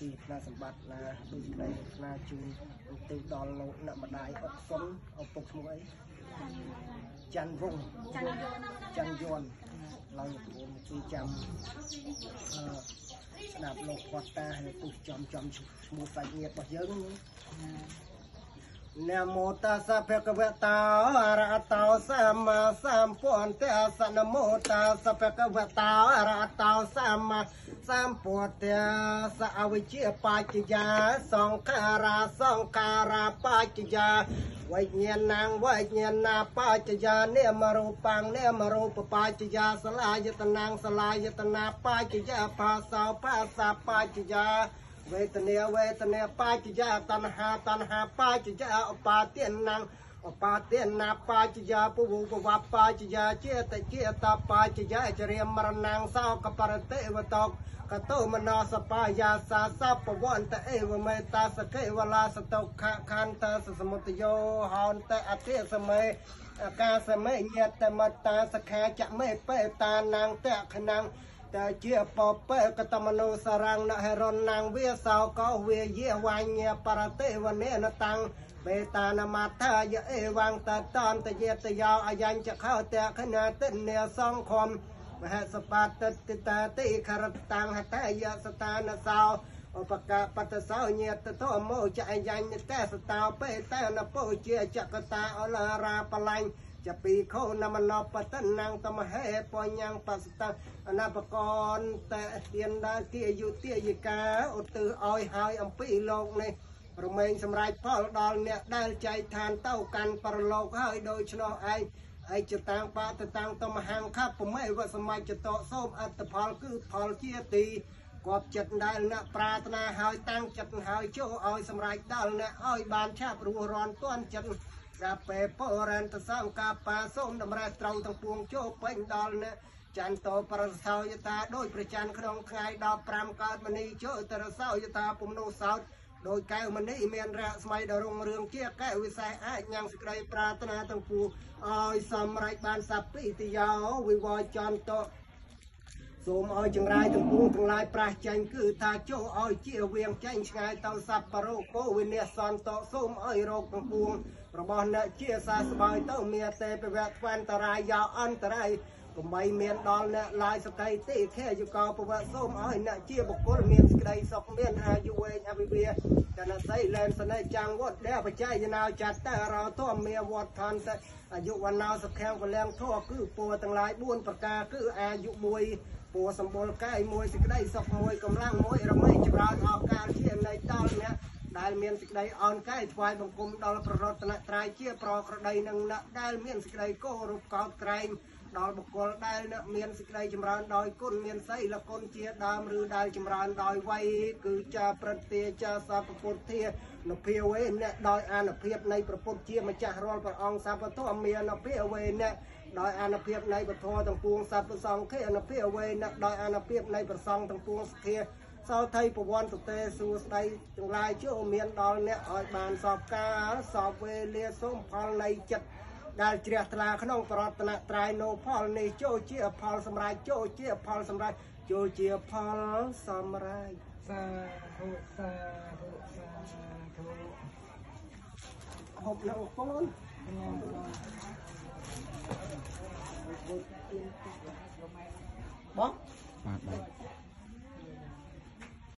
ទីផ្នែកសម្បត្តិណាដូចក្តីផ្នែកជូនទៅដល់លោកអ្នកម្ដាយអុកសុនឪពុកឈ្មោះអីច័ន្ទវងចាន់យន់ច័ន្ទយន់ឡើងប្អូនជួយចាំអឺស្ដាប់លោកគាត់តាហើយពុះចំចំឈ្មោះសាច់ញាតិរបស់យើង ហ្នឹងណាមោតាសភគវតាអរហតោសម្មាសម្ពុទ្ធស្សនមោតាសភគវតាអរហតោសម្មាសម្ពុទ្ធស្សអវិជ្ជាបច្ចយាសង្ខារាសង្ខារាបច្ចយាវិញ្ញាណังវិញ្ញាណបច្ចយានិមរូបាំងនិមរូបបច្ចយាសលាយតនាងសលាយតនាបច្ចយាផាសោផាសាបច្ចយា វេទនាវេទនាបច្ចយៈតណ្ហាតណ្ហាបច្ចយៈឧបាទានណាឧបាទានណាបច្ចយៈពុវពវបច្ចយៈចេតចេតបច្ចយៈចរិយមរណាងសោកបរតិវតកកតោមនោសបាយាសាសពវន្តអេវមេតាសកេវលាសតុខខន្តសសមុទយោហោនតអតិសមេអាកាសមេញតមតាសខាចមេបេតានាងតខណាង តាជាបបេកតមនោសារងណហេរណាងវាសោកោវាយាវាញ្ញបរតេវនេនតាំងបេតានមថាយអេវងតតន្តយតយោអយញ្ចខោតខណាតិនេសង្ឃមមហសបាតតិតាតិខរតាំងហតយសតានសោឧបកបតសោញាតតមោចអយញ្ញតសតោបេតានពោជាចកតាអលារាបលាញ់ ចពីខោនមណបតនាងតមហេបញ្ញាំងបសតអនបកនតេទានដាគិយុតិយិកាឧទ្ទិសឲ្យហើយអំពីលោកនេះរមែងសម្រាប់ផលដល់អ្នកដែលចែកឋានទៅកាន់ប្រលោកហើយដូច្នោះឯងឯចតាំងបាតតាំងតមហាំងខពមេវសមច្ចតសូមអត្តផលគឺផលជាទីគប់ចិត្តដែលអ្នកប្រាថ្នាហើយតាំងចិត្តហើយចូលឲ្យសម្រេចដល់អ្នកឲ្យបានឆាប់រស់រន់ទាន់ចិត្ត កាពេពរន្តសំកាបាសូមតម្រែត្រូវទាំងពួងចូលពេញដល់អ្នកចន្ទតប្រសោយតាដោយប្រច័នក្នុងថ្ងៃ15កើតមនីចូលតរសោយតាពុំនោះសោតដោយកែវមនីមានរស្មីដ៏រុងរឿងជាកែវវិស័យអាចញ៉ាំងសេចក្តីប្រាថ្នាទាំងពួងឲ្យសម្រេចបានសព្ទិតិយោវិវរចន្ទត សូមឲ្យចង្រាយទាំងពួងទាំងឡាយប្រះចាញ់គឺថាចុះឲ្យជាវៀងចាញ់ឆ្ងាយទៅសัพពរោគោវិនិសន្តសូមឲ្យរោគទាំងពួងរបស់អ្នកជាសាស្បាយទៅមានទេពវៈខ្វាន់តរាយយោអន្តរាយកុំបីមានដល់អ្នកឡាយសកៃទេខេយកោពវៈសូមឲ្យអ្នកជាបុគ្គលមានសេចក្តីសុខមានអាយុវែងអវិវា ចនស័យលែនសនេចាំងវត្តដែលបច្ច័យណោចតរោធម៌មេវត្តឋានតអាយុវណ្ណោសុខៈកលាំងធោគឺពរទាំងឡាយ4ប្រការគឺអាយុ1ពួរសម្បុរកាយមួយសេចក្តីសុខមួយកម្លាំងមួយរមែងចម្រើនអកាលជានៃដល់អ្នកដែលមានសេចក្តីអន់កាយថ្វាយបង្គំដល់ប្ររតនត្រ័យជាប្រក្រតីនឹងអ្នកដែលមានសេចក្តីគោរពកោតក្រែង ដល់បុគ្គលដែលអ្នកមានសេចក្តីចម្រើនដោយគុណមានសីលគុណជាដើមឬដែលចម្រើនដោយវ័យគឺចាប្រតិចាសពពុទ្ធានុភាវេអ្នកដោយអានុភាពនៃព្រះពុទ្ធជាម្ចាស់រាល់ព្រះអង្គសពធម៌មាននុភាវេអ្នកដោយអានុភាពនៃពធទាំងពួងសត្វសង្ឃេអនុភាវេអ្នកដោយអានុភាពនៃប្រសង្ឃទាំងពួងសធាសោថៃប្រវន្តទេសួស្ដីទាំងឡាយចូលមានដល់អ្នកឲ្យបានសពកាលសពវេលាសូមផលនៃចិត្ត ដែលជ្រះថ្លាក្នុងប្រតនត្រ័យនោផលនេះចូលជាផលសម្រាប់ចូលជាផលសម្រាប់ចូលជាផលសម្រាប់សាធុសាធុសាធុហូបនៅបងញ៉ាំបងបងបាទបាទ